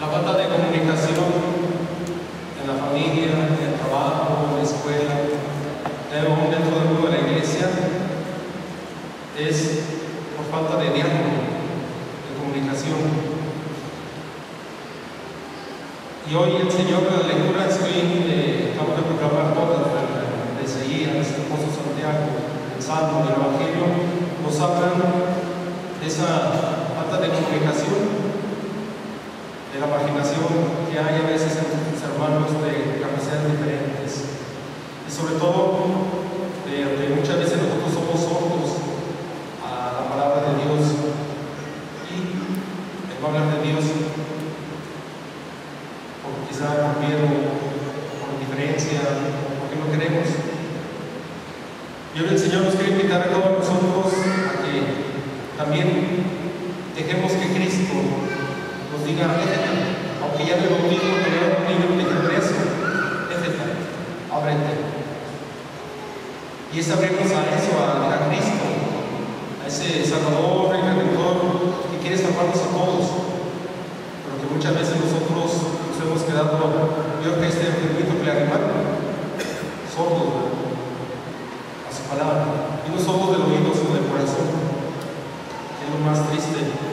La falta de comunicación en la familia, en el trabajo, en la escuela, dentro del mundo de la iglesia, es por falta de diálogo, de comunicación. Y hoy el Señor, la lectura estoy, eh, acabo de proclamar todas de Isaías, el Santiago, el Salmo, el Evangelio, nos hablan de esa falta de comunicación marginación que hay a veces entre los hermanos de capacidades diferentes. Y sobre todo, de, de muchas veces nosotros somos sordos a la palabra de Dios y el hablar de Dios porque quizá por miedo, por diferencia, porque no queremos. Y hoy el Señor nos quiere invitar a todos nosotros a que también dejemos que Cristo nos diga, aunque ya pero un niño de eso, déjate, ábrete. Y es abrirnos a eso, a, Cristo, a ese Salvador, el Redentor, que quiere salvarnos a todos. Pero que muchas veces nosotros nos hemos quedado, yo que este enfermito que le sordos a su palabra. Y no somos del oído, sino del corazón. Que es lo más triste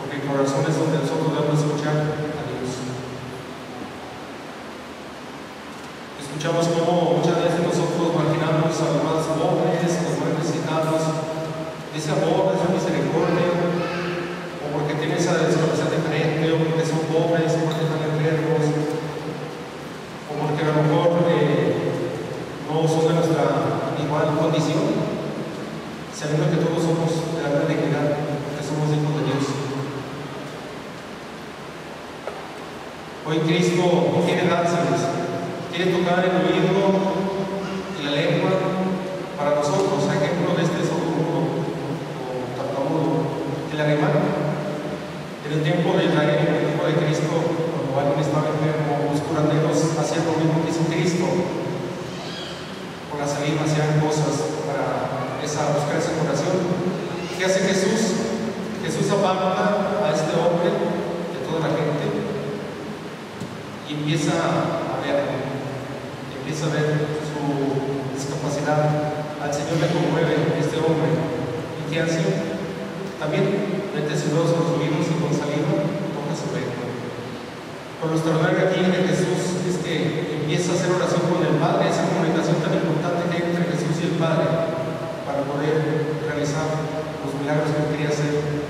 porque el corazón es donde nosotros debemos escuchar a Dios. Escuchamos cómo muchas veces nosotros marginamos a los más pobres, los más necesitados, ese amor, esa misericordia, o porque tienen esa discapacidad diferente, o porque son pobres, o porque están enfermos, o porque a lo mejor eh, no son de nuestra igual condición, sabiendo que todos somos de la dignidad, que somos hijos de Dios. Hoy Cristo quiere dárselos, quiere tocar el oído la lengua para nosotros, ejemplo de este sordomudo o tartamudo, el alemán. En el tiempo de Israel, el tiempo de Cristo, cuando alguien estaba enfermo, los curanderos hacían lo mismo que hizo Cristo. Con la saliva hacían cosas para esa, buscar esa curación. ¿Qué hace Jesús? Jesús aparta a este hombre de toda la gente y empieza a ver, empieza a ver su discapacidad. Al Señor le conmueve este hombre. ¿Y qué hace? También mete sus dedos oídos y con saliva toca su pecho. Por lo extraordinario aquí de Jesús es que empieza a hacer oración con el Padre, esa comunicación tan importante que hay entre Jesús y el Padre para poder realizar los milagros que quería hacer.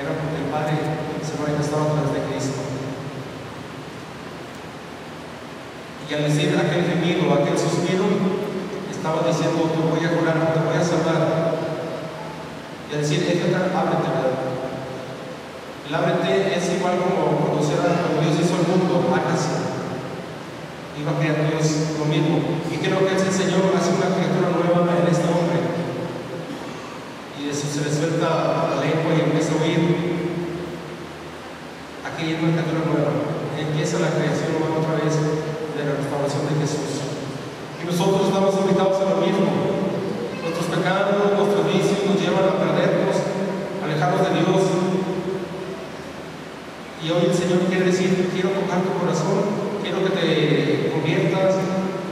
Era porque el Padre se manifestaba a través de Cristo. Y al decir aquel gemido, aquel suspiro, estaba diciendo, te voy a curar, te voy a salvar. Y al decir, Éfeta, ábrete, ¿verdad? El ábrete es igual como da, cuando Dios hizo el mundo, hágase. Iba a crear Dios lo mismo. Y creo que ese Señor hace una criatura nueva en este hombre. Y de eso se le suelta la lengua y empieza a oír. Aquí hay una criatura nueva. Empieza la creación de Jesús. Y nosotros estamos invitados a lo mismo. Nuestros pecados, nuestros vicios nos llevan a perdernos, a alejarnos de Dios. Y hoy el Señor quiere decir, quiero tocar tu corazón, quiero que te conviertas,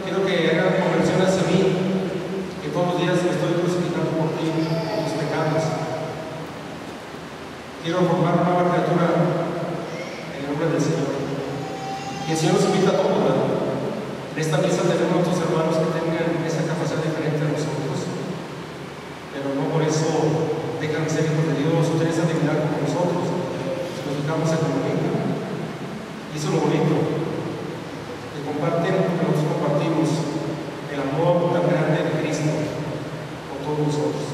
quiero que hagas conversión hacia mí, que todos los días estoy crucificando por ti, por tus pecados. Quiero formar una nueva criatura en el nombre del Señor. Y el Señor nos invita a todos. En esta misa tenemos otros hermanos que tengan esa capacidad diferente a nosotros, pero no por eso dejan de ser hijos de Dios o tienen esa como nosotros, si nos comunicar. Y eso es lo bonito, que comparten, que nosotros compartimos el amor tan grande de Cristo con todos nosotros.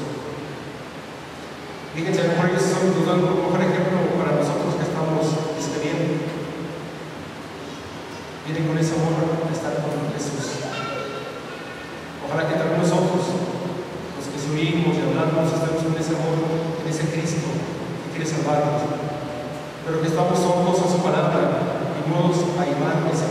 Fíjense, a lo mejor a lo mejor ejemplo para nosotros que estamos escribiendo. Miren con ese amor a estar con Jesús. Ojalá que también nosotros, los que subimos y hablamos, estemos con ese amor, en ese Cristo que quiere salvarnos. Pero que estamos sordos a su palabra y modos a ese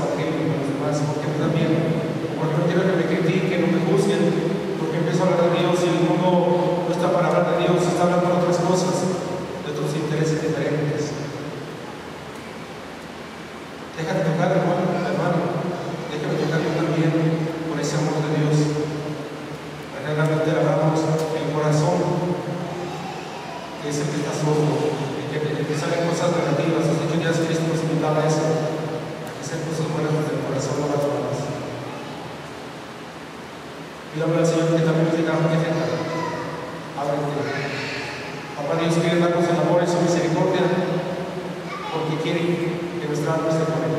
ese pedazo que, que, salen cosas negativas. Así que ya es Cristo nos invitaba a eso, a hacer cosas buenas desde el corazón a las manos. Pidamos al Señor que también nos diga que te ábrete. Papá Dios quiere darnos el amor y su misericordia, porque quiere que nuestra alma esté con él.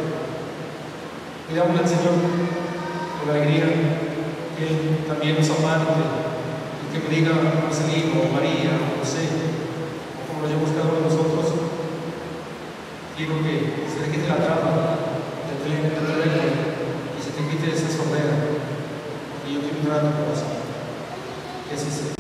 Pidamos al Señor con la alegría que Él también nos amante y que me diga Marcelino, María, José o como lo llamamos cada uno de nosotros, quiero que se le quite la trama del teléfono y se te quite esa sordera y yo quiero entrar a tu corazón. Que así sea.